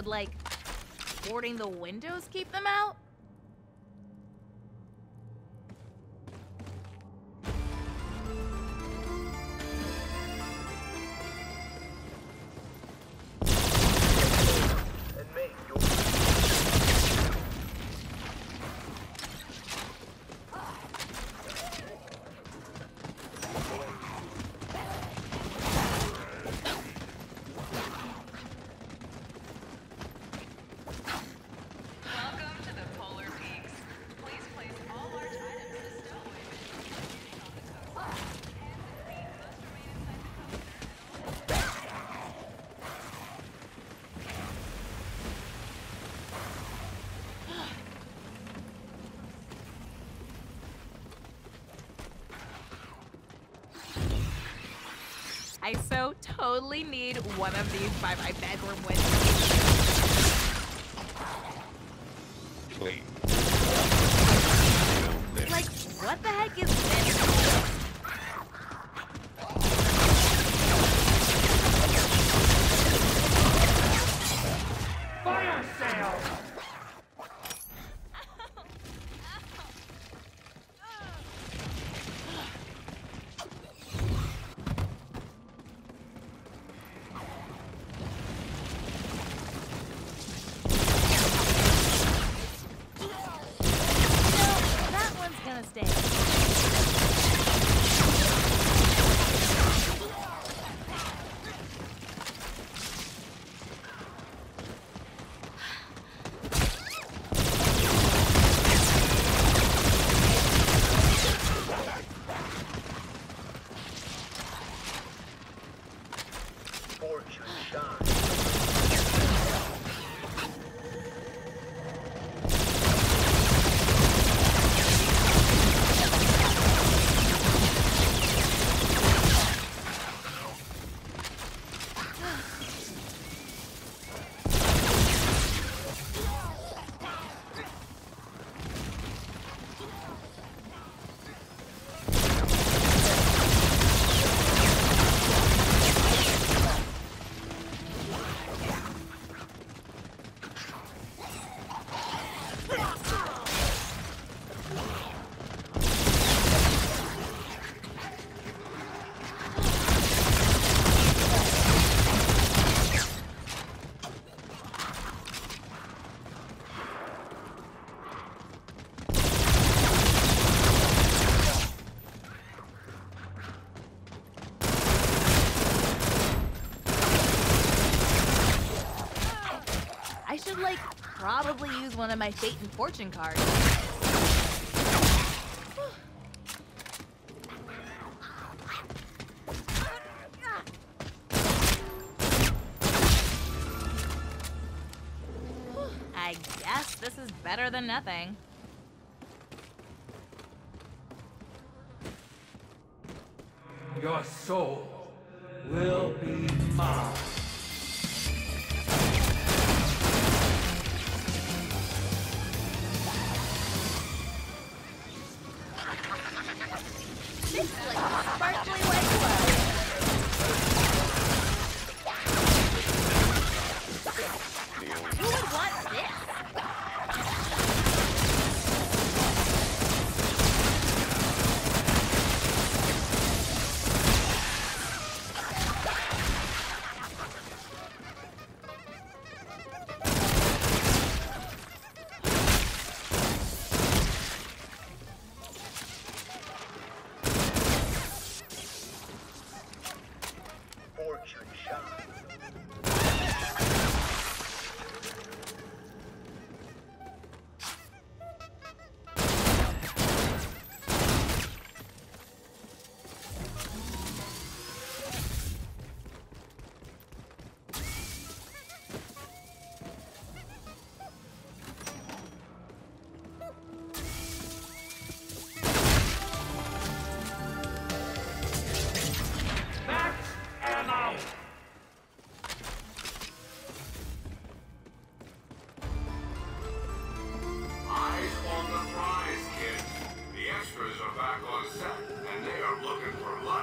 Would, like, boarding the windows keep them out? totally need one of these by my bedroom window. like, probably use one of my fate and fortune cards. I guess this is better than nothing. Your soul will be mine.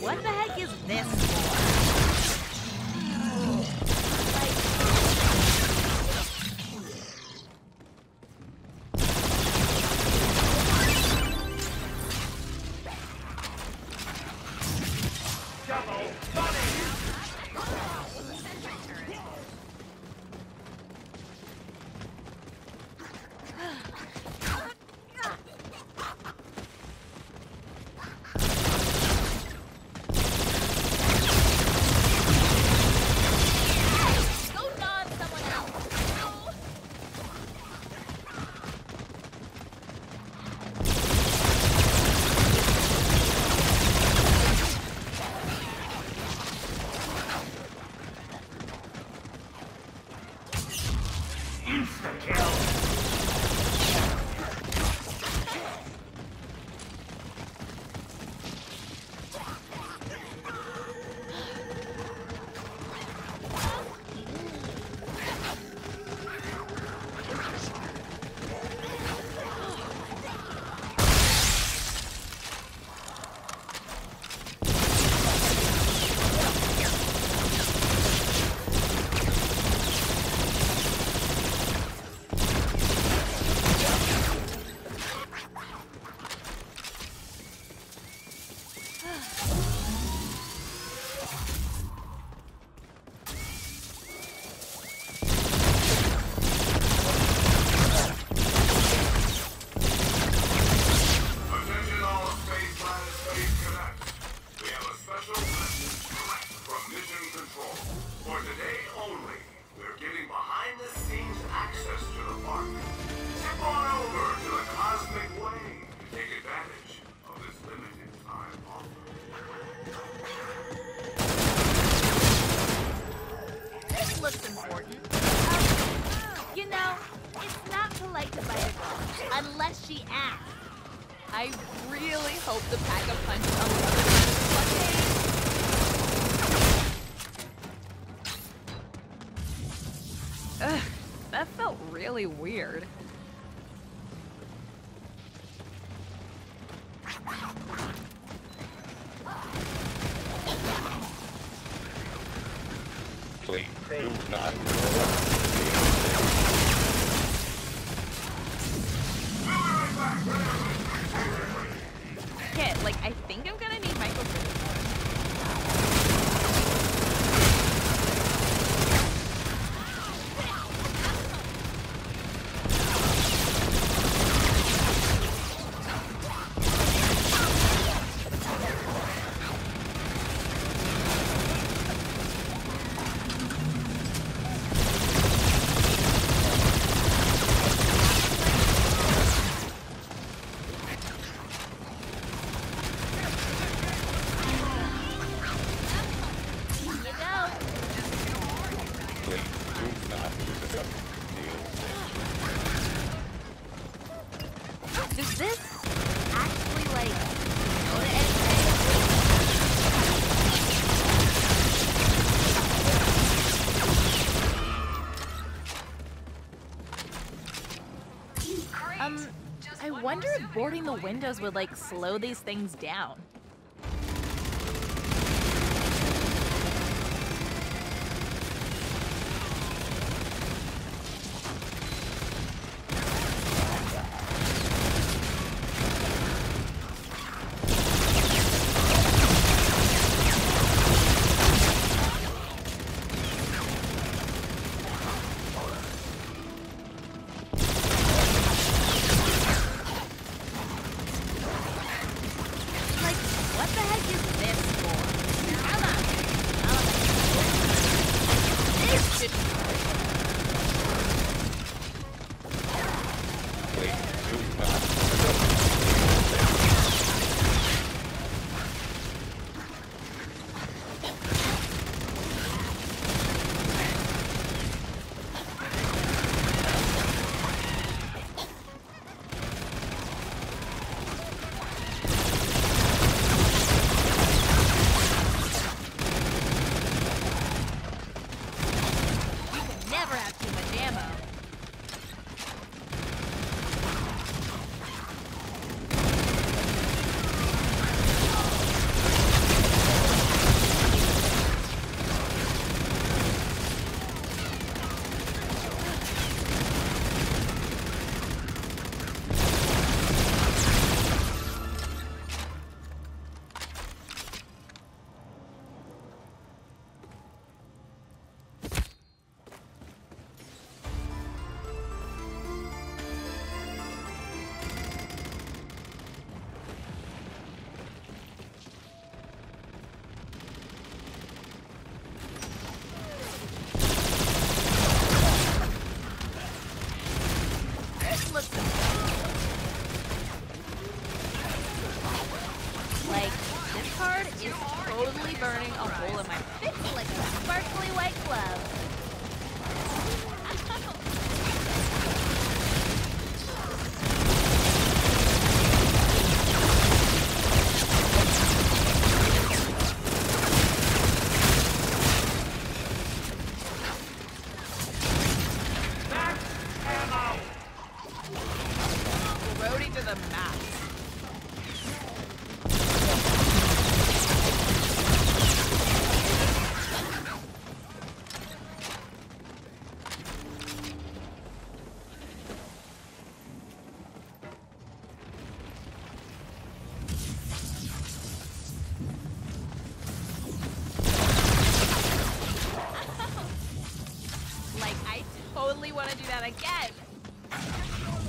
What the heck is this? Uh, you know, it's not polite to bite a girl unless she asks. I really hope the Pack-a-Punch comes. Ugh, that felt really weird. Please do not. Kit, like, I think I'm gonna need this actually like go to anything? Um, I wonder if boarding the windows would like slow these things down. Like, what the heck is this for? Come on. This is totally burning a hole in my face like a sparkly white glove. Back and out. Roadie to the max. totally want to do that again.